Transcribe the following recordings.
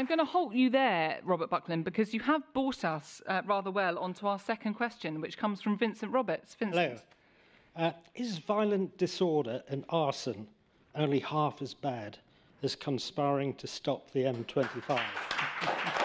I'm going to halt you there, Robert Buckland, because you have brought us uh, rather well onto our second question, which comes from Vincent Roberts. Vincent. Hello. Uh, is violent disorder and arson only half as bad as conspiring to stop the M25?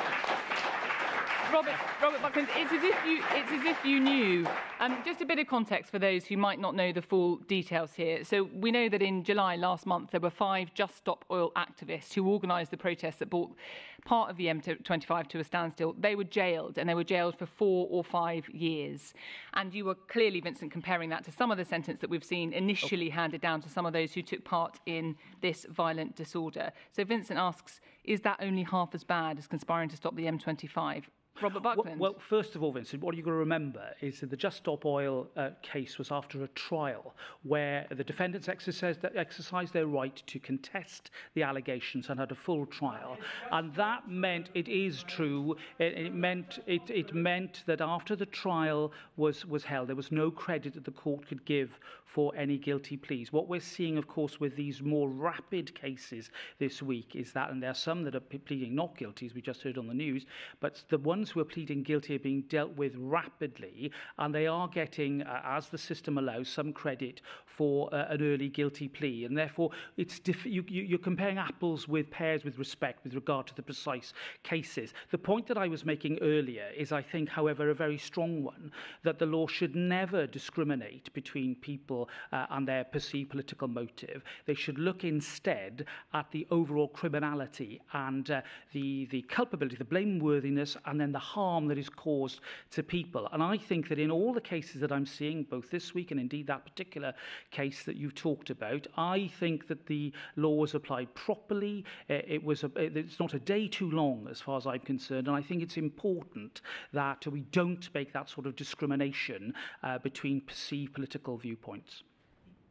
Robert, Robert Buckland, it's as if you, it's as if you knew. Um, just a bit of context for those who might not know the full details here. So we know that in July last month there were five Just Stop Oil activists who organised the protests that brought part of the M25 to a standstill. They were jailed, and they were jailed for four or five years. And you were clearly, Vincent, comparing that to some of the sentence that we've seen initially handed down to some of those who took part in this violent disorder. So Vincent asks, is that only half as bad as conspiring to stop the M25? Robert Buckland. Well, well, first of all, Vincent, what you've got to remember is that the Just Stop Oil uh, case was after a trial where the defendants exercised, exercised their right to contest the allegations and had a full trial. And that meant, it is true, it, it, meant, it, it meant that after the trial was, was held, there was no credit that the court could give for any guilty pleas. What we're seeing, of course, with these more rapid cases this week is that, and there are some that are pleading not guilty, as we just heard on the news, but the ones who are pleading guilty are being dealt with rapidly, and they are getting, uh, as the system allows, some credit for uh, an early guilty plea. And therefore, it's you, you, you're comparing apples with pears with respect with regard to the precise cases. The point that I was making earlier is, I think, however, a very strong one, that the law should never discriminate between people uh, and their perceived political motive. They should look instead at the overall criminality and uh, the, the culpability, the blameworthiness, and then the harm that is caused to people. And I think that in all the cases that I'm seeing, both this week and indeed that particular case that you've talked about, I think that the law was applied properly. Uh, it was a, it's not a day too long, as far as I'm concerned. And I think it's important that we don't make that sort of discrimination uh, between perceived political viewpoints.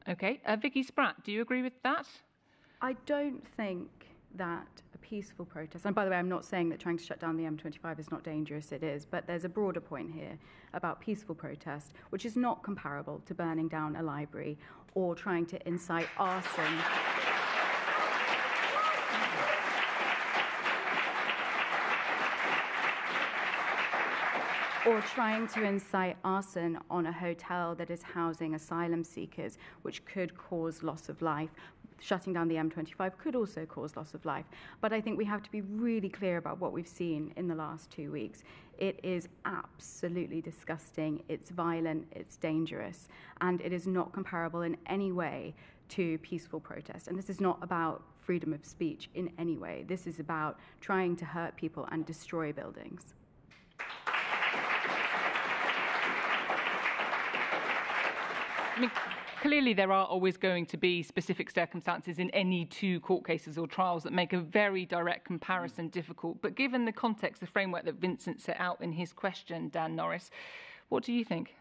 Okay. Uh, Vicky Spratt, do you agree with that? I don't think that a peaceful protest, and by the way, I'm not saying that trying to shut down the M25 is not dangerous, it is, but there's a broader point here about peaceful protest, which is not comparable to burning down a library or trying to incite arson. or trying to incite arson on a hotel that is housing asylum seekers, which could cause loss of life. Shutting down the M25 could also cause loss of life. But I think we have to be really clear about what we've seen in the last two weeks. It is absolutely disgusting, it's violent, it's dangerous, and it is not comparable in any way to peaceful protest. And this is not about freedom of speech in any way. This is about trying to hurt people and destroy buildings. I mean, clearly there are always going to be specific circumstances in any two court cases or trials that make a very direct comparison difficult. But given the context, the framework that Vincent set out in his question, Dan Norris, what do you think?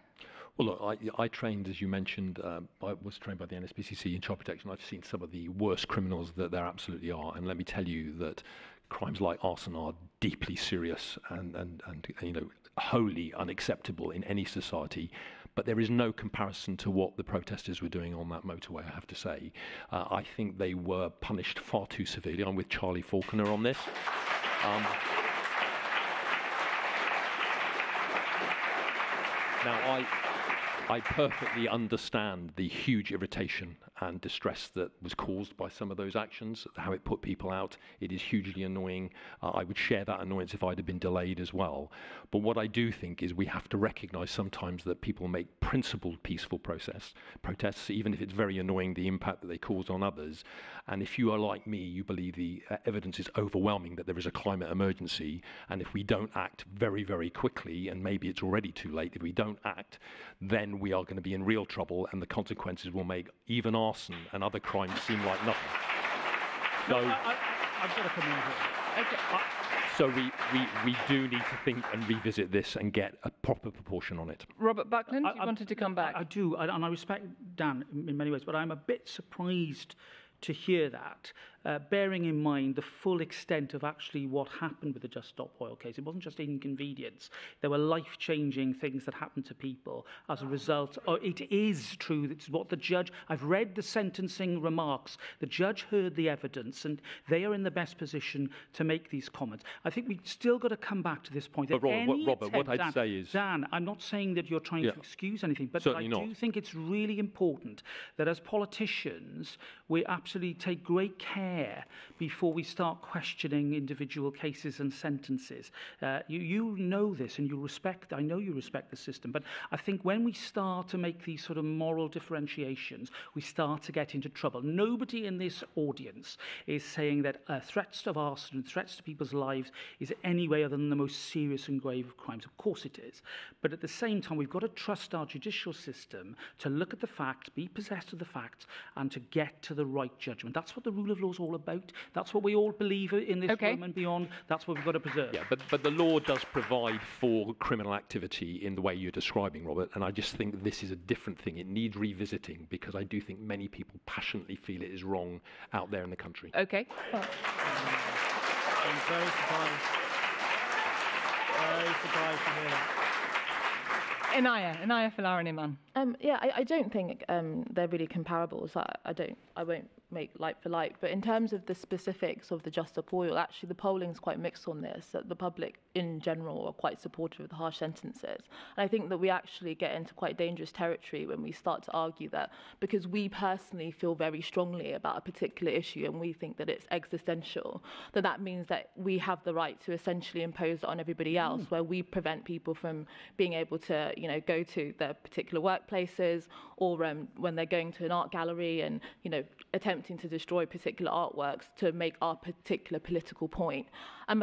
Well, look, I, I trained, as you mentioned, uh, I was trained by the NSPCC in child protection. I've seen some of the worst criminals that there absolutely are. And let me tell you that crimes like arson are deeply serious and, and, and you know, wholly unacceptable in any society. But there is no comparison to what the protesters were doing on that motorway, I have to say. Uh, I think they were punished far too severely. I'm with Charlie Falconer on this. Um, now, I, I perfectly understand the huge irritation and distress that was caused by some of those actions, how it put people out. It is hugely annoying. Uh, I would share that annoyance if I'd have been delayed as well. But what I do think is we have to recognize sometimes that people make principled peaceful process, protests, even if it's very annoying the impact that they cause on others. And if you are like me, you believe the uh, evidence is overwhelming that there is a climate emergency. And if we don't act very, very quickly, and maybe it's already too late, if we don't act, then we are going to be in real trouble and the consequences will make even arson and other crimes seem like nothing. So, no, I, have got to come in here. Okay. I, so we, we, we do need to think and revisit this and get a proper proportion on it. Robert Buckland, I, you wanted to come back. I, I do, and I respect Dan in many ways, but I'm a bit surprised to hear that uh, bearing in mind the full extent of actually what happened with the Just Stop Oil case. It wasn't just inconvenience. There were life-changing things that happened to people as a result. Oh, it is true. It's what the judge, I've read the sentencing remarks. The judge heard the evidence and they are in the best position to make these comments. I think we've still got to come back to this point. But Robert, Any Robert, what I'd Dan, say is- Dan, I'm not saying that you're trying Yeah. to excuse anything, but Certainly I not. do think it's really important that as politicians, we absolutely take great care before we start questioning individual cases and sentences. Uh, you, you know this and you respect, I know you respect the system, but I think when we start to make these sort of moral differentiations, we start to get into trouble. Nobody in this audience is saying that uh, threats of arson and threats to people's lives is any way other than the most serious and grave of crimes. Of course it is. But at the same time, we've got to trust our judicial system to look at the facts, be possessed of the facts, and to get to the right judgment. That's what the rule of law is all about. That's what we all believe in this Okay. room and beyond. That's what we've got to preserve. Yeah, but, but the law does provide for criminal activity in the way you're describing, Robert, and I just think this is a different thing. It needs revisiting because I do think many people passionately feel it is wrong out there in the country. Okay. I'm very surprised. Very surprised to hear that. Inaya, Inaya Folarin Iman. Um, yeah, I, I don't think um, they're really comparable. So I, I don't, I won't make like for like. But in terms of the specifics of the Just Stop Oil, actually the polling is quite mixed on this. That the public in general are quite supportive of the harsh sentences, and I think that we actually get into quite dangerous territory when we start to argue that because we personally feel very strongly about a particular issue and we think that it's existential, that that means that we have the right to essentially impose it on everybody else, where we prevent people from being able to, you know, go to their particular workplaces or um, when they're going to an art gallery and, you know, attempting to destroy particular artworks to make our particular political point.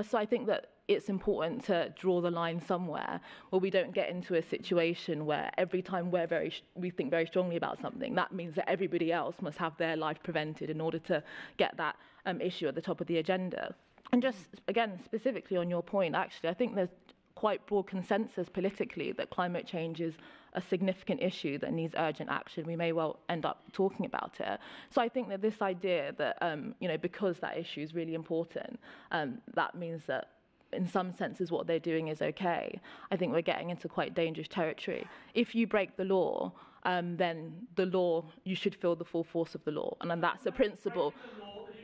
So I think that it's important to draw the line somewhere where we don't get into a situation where every time we're very we think very strongly about something that means that everybody else must have their life prevented in order to get that um, issue at the top of the agenda and just again specifically on your point actually i think there's quite broad consensus politically that climate change is a significant issue that needs urgent action. We may well end up talking about it. So I think that this idea that, um, you know, because that issue is really important, um, that means that in some senses what they're doing is okay. I think we're getting into quite dangerous territory. If you break the law, um, then the law, you should feel the full force of the law. And then that's a principle.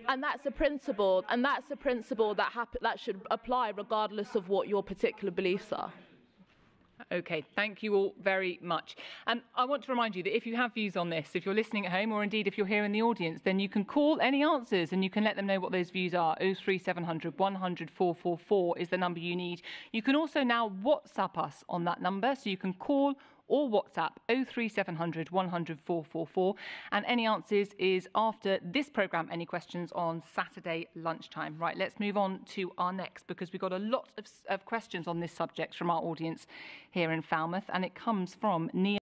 And that's a principle, and that's a principle that, hap- that should apply regardless of what your particular beliefs are. Okay, thank you all very much. And I want to remind you that if you have views on this, if you're listening at home, or indeed if you're here in the audience, then you can call any answers and you can let them know what those views are. 03700 100 444 is the number you need. You can also now WhatsApp us on that number, so you can call or WhatsApp 03700 100 444. And any answers is after this programme, any questions on Saturday lunchtime. Right, let's move on to our next because we've got a lot of, of questions on this subject from our audience here in Falmouth, and it comes from Nia.